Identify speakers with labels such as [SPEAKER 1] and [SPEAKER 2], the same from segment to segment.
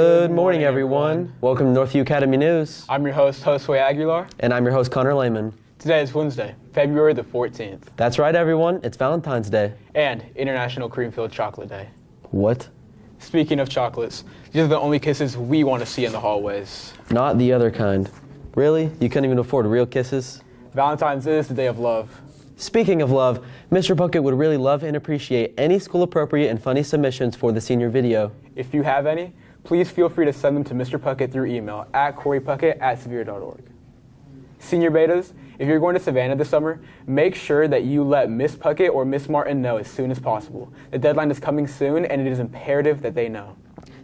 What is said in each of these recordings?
[SPEAKER 1] morning, everyone. Welcome to Northview Academy News.
[SPEAKER 2] I'm your host, Josue Aguilar.
[SPEAKER 1] And I'm your host, Connor Laymon.
[SPEAKER 2] Today is Wednesday, February the 14th,
[SPEAKER 1] That's right, everyone. It's Valentine's Day.
[SPEAKER 2] and International Cream Filled Chocolate Day.
[SPEAKER 1] What?
[SPEAKER 2] Speaking of chocolates, these are the only kisses we want to see in the hallways.
[SPEAKER 1] Not the other kind. Really? You couldn't even afford real kisses?
[SPEAKER 2] Valentine's is the day of love.
[SPEAKER 1] Speaking of love, Mr. Puckett would really love and appreciate any school appropriate and funny submissions for the senior video.
[SPEAKER 2] If you have any, please feel free to send them to Mr. Puckett through email at coreypuckett at severe.org. Senior betas, if you're going to Savannah this summer, make sure that you let Miss Puckett or Miss Martin know as soon as possible. The deadline is coming soon, and it is imperative that they know.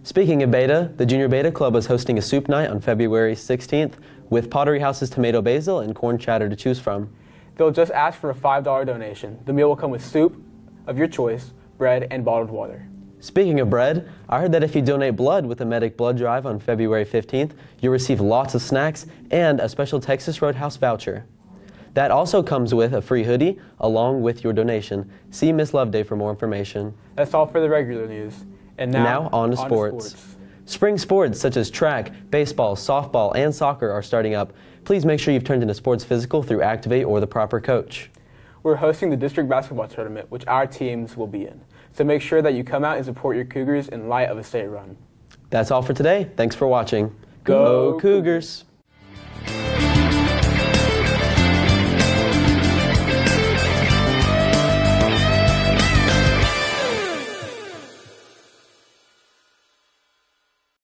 [SPEAKER 1] Speaking of beta, the Junior Beta Club is hosting a soup night on February 16th with Pottery House's tomato basil and corn chowder to choose from.
[SPEAKER 2] They'll just ask for a $5 donation. The meal will come with soup of your choice, bread, and bottled water.
[SPEAKER 1] Speaking of bread, I heard that if you donate blood with the Medic Blood Drive on February 15th, you'll receive lots of snacks and a special Texas Roadhouse voucher. That also comes with a free hoodie along with your donation. See Miss Loveday for more information.
[SPEAKER 2] That's all for the regular news. And now,
[SPEAKER 1] Now, on to sports. Spring sports such as track, baseball, softball, and soccer are starting up. Please make sure you've turned in a sports physical through Activate or the proper coach.
[SPEAKER 2] We're hosting the district basketball tournament, which our teams will be in. So make sure that you come out and support your Cougars in light of a state run.
[SPEAKER 1] That's all for today. Thanks for watching.
[SPEAKER 2] Go
[SPEAKER 1] Go Cougars!